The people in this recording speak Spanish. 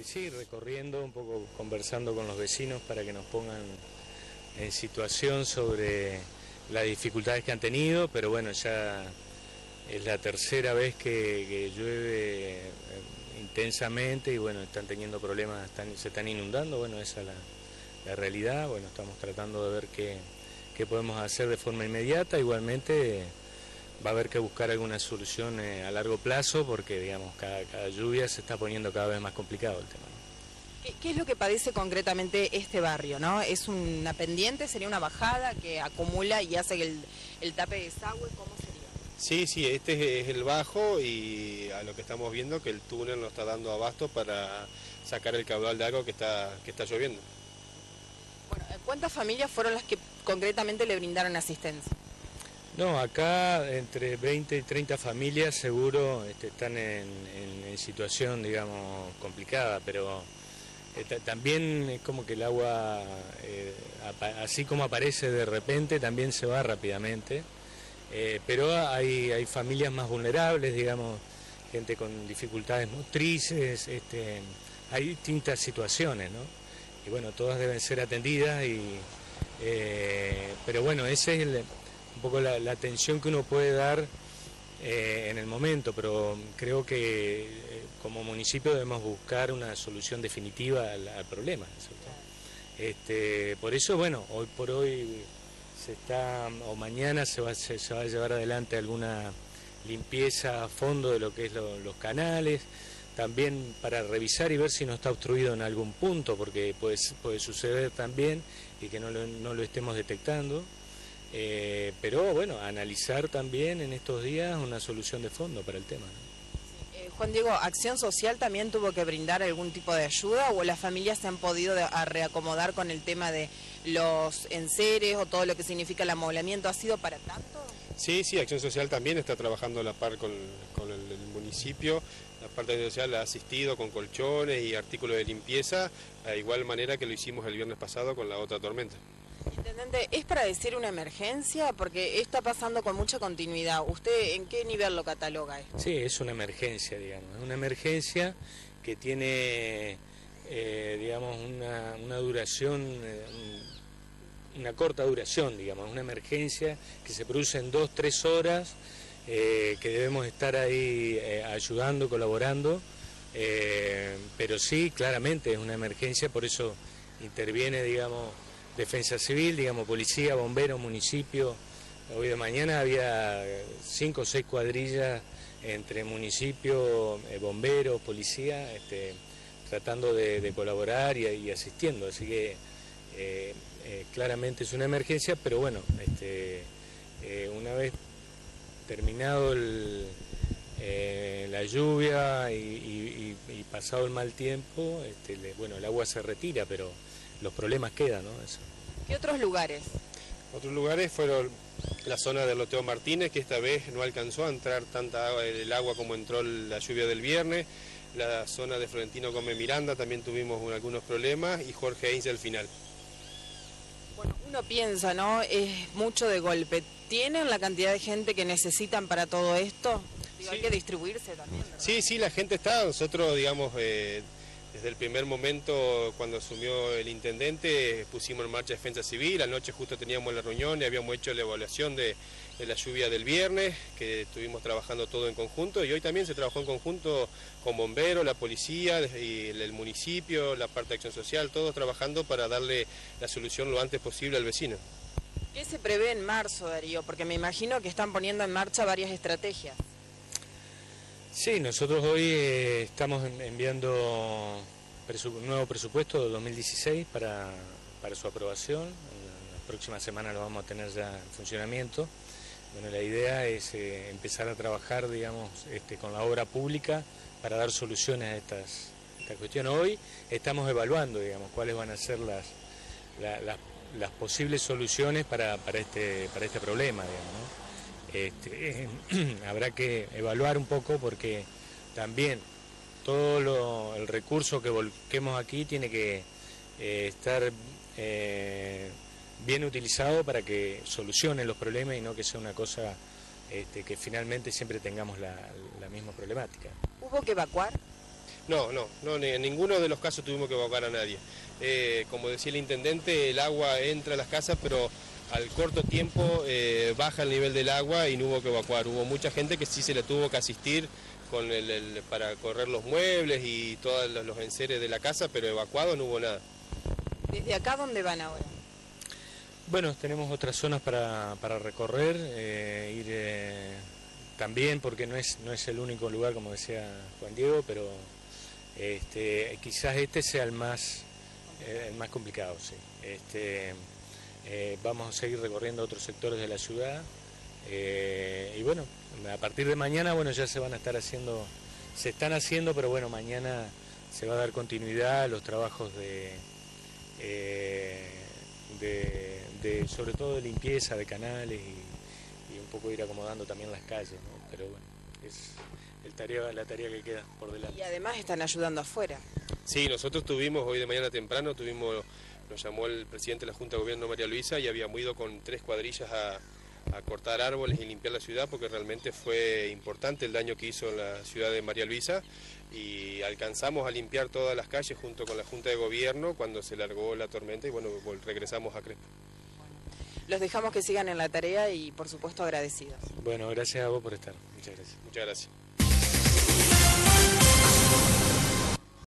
Este, sí, recorriendo, un poco conversando con los vecinos para que nos pongan en situación sobre las dificultades que han tenido, pero bueno, ya es la tercera vez que, llueve eh, intensamente y bueno, están teniendo problemas, se están inundando, bueno, esa es la, realidad, bueno, estamos tratando de ver qué, qué podemos hacer de forma inmediata, igualmente va a haber que buscar alguna solución eh, a largo plazo porque, digamos, cada, lluvia se está poniendo cada vez más complicado el tema. ¿Qué, es lo que padece concretamente este barrio? ¿no? ¿Es una pendiente? ¿Sería una bajada que acumula y hace el, el tape de desagüe? ¿Cómo sería? Sí, sí, este es el bajo y a lo que estamos viendo que el túnel nos está dando abasto para sacar el caudal de agua que está, que está lloviendo. Bueno, ¿cuántas familias fueron las que concretamente le brindaron asistencia? No, acá entre 20 y 30 familias seguro este, están en, situación, digamos, complicada, pero eh, también es como que el agua, eh, así como aparece de repente, también se va rápidamente. Eh, pero hay, hay familias más vulnerables, digamos, gente con dificultades motrices, este, hay distintas situaciones, ¿no? Y bueno, todas deben ser atendidas, y, pero bueno, ese es el un poco la, atención que uno puede dar eh, en el momento, pero creo que eh, como municipio debemos buscar una solución definitiva al, problema. Este, por eso, bueno, hoy por hoy se está, o mañana se va, se, va a llevar adelante alguna limpieza a fondo de lo que es los canales, también para revisar y ver si no está obstruido en algún punto, porque puede, puede suceder también y que no no lo estemos detectando. Eh, pero bueno, analizar también en estos días una solución de fondo para el tema. Eh, Juan Diego, ¿Acción Social también tuvo que brindar algún tipo de ayuda o las familias se han podido reacomodar con el tema de los enseres o todo lo que significa el amoblamiento? ¿Ha sido para tanto? Sí, sí, Acción Social también está trabajando a la par con, el, municipio. La parte social ha asistido con colchones y artículos de limpieza, a igual manera que lo hicimos el viernes pasado con la otra tormenta. Intendente, ¿es para decir una emergencia? Porque está pasando con mucha continuidad. ¿Usted en qué nivel lo cataloga? Sí, es una emergencia, digamos. Es una emergencia que tiene, eh, digamos, una, duración, eh, una corta duración, digamos. Una emergencia que se produce en dos, tres horas, eh, que debemos estar ahí ayudando, colaborando. pero sí, claramente es una emergencia, por eso interviene, digamos, defensa civil, digamos, policía, bomberos, municipio. Hoy de mañana había cinco o seis cuadrillas entre municipio, eh, bomberos, policía, este, tratando de, colaborar y, asistiendo. Así que eh, eh, claramente es una emergencia, pero bueno, este, una vez terminado la lluvia y, pasado el mal tiempo, este, bueno, el agua se retira, pero los problemas quedan, ¿no? ¿Qué otros lugares? Otros lugares fueron la zona de Loteo Martínez, que esta vez no alcanzó a entrar tanta agua, el agua como entró la lluvia del viernes. La zona de Florentino Gómez Miranda también tuvimos algunos problemas y Jorge Heinz al final. Bueno, uno piensa, ¿no? Es mucho de golpe. ¿Tienen la cantidad de gente que necesitan para todo esto? Hay que distribuirse también. Sí, sí, la gente está. Nosotros, digamos, eh, desde el primer momento, cuando asumió el intendente, pusimos en marcha defensa civil. Anoche justo teníamos la reunión y habíamos hecho la evaluación de, la lluvia del viernes, que estuvimos trabajando todo en conjunto. Y hoy también se trabajó en conjunto con bomberos, la policía, y el, municipio, la parte de acción social, todos trabajando para darle la solución lo antes posible al vecino. ¿Qué se prevé en marzo, Darío? Porque me imagino que están poniendo en marcha varias estrategias. Sí, nosotros hoy eh, estamos enviando un nuevo presupuesto de 2016 para, su aprobación. En la próxima semana lo vamos a tener ya en funcionamiento. Bueno, la idea es eh, empezar a trabajar, digamos, este, con la obra pública para dar soluciones a estas, esta cuestión. Hoy estamos evaluando, digamos, cuáles van a ser las, las, posibles soluciones para, para, este, para este problema, digamos, este, habrá que evaluar un poco porque también todo el recurso que volquemos aquí tiene que eh, estar eh, bien utilizado para que solucione los problemas y no que sea una cosa este, que finalmente siempre tengamos la, misma problemática. ¿Hubo que evacuar? No, no, no, en ninguno de los casos tuvimos que evacuar a nadie. Eh, como decía el intendente, el agua entra a las casas, pero al corto tiempo eh, baja el nivel del agua y no hubo que evacuar. Hubo mucha gente que sí se le tuvo que asistir con el, para correr los muebles y todos los, enseres de la casa, pero evacuado no hubo nada. ¿Desde acá dónde van ahora? Bueno, tenemos otras zonas para, recorrer, eh, ir eh, también porque no es, no es el único lugar, como decía Juan Diego, pero este, quizás este sea el más, el más complicado, sí. Este, eh, vamos a seguir recorriendo otros sectores de la ciudad eh, y bueno, a partir de mañana bueno ya se van a estar haciendo, se están haciendo, pero bueno, mañana se va a dar continuidad a los trabajos de, eh, de, sobre todo de limpieza de canales y, un poco ir acomodando también las calles, pero bueno, es el tarea, la tarea que queda por delante. Y además están ayudando afuera. Sí, nosotros tuvimos hoy de mañana temprano, tuvimos nos llamó el presidente de la Junta de Gobierno, María Luisa, y habíamos ido con tres cuadrillas a, cortar árboles y limpiar la ciudad porque realmente fue importante el daño que hizo la ciudad de María Luisa y alcanzamos a limpiar todas las calles junto con la Junta de Gobierno cuando se largó la tormenta y bueno, regresamos a Crespo. Los dejamos que sigan en la tarea y por supuesto agradecidos. Bueno, gracias a vos por estar. Muchas gracias. Muchas gracias.